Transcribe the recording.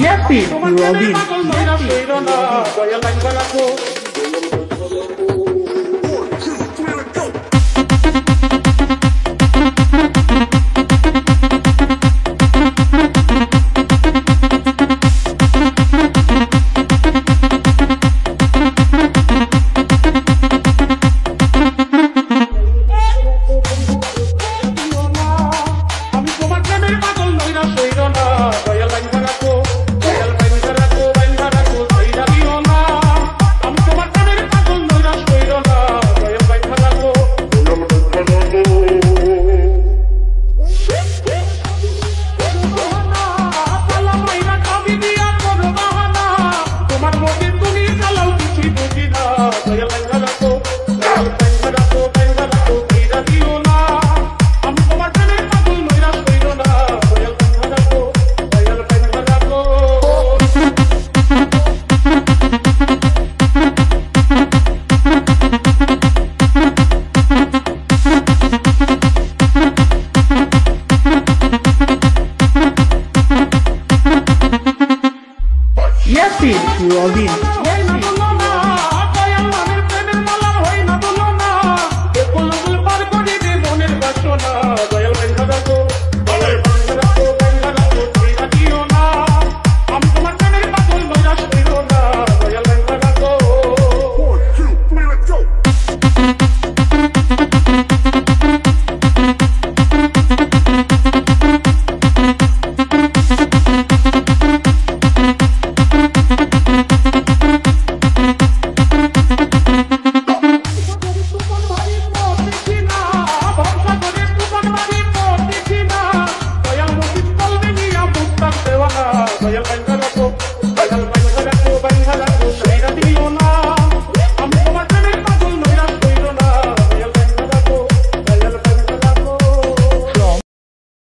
Yes, you are being. You all in.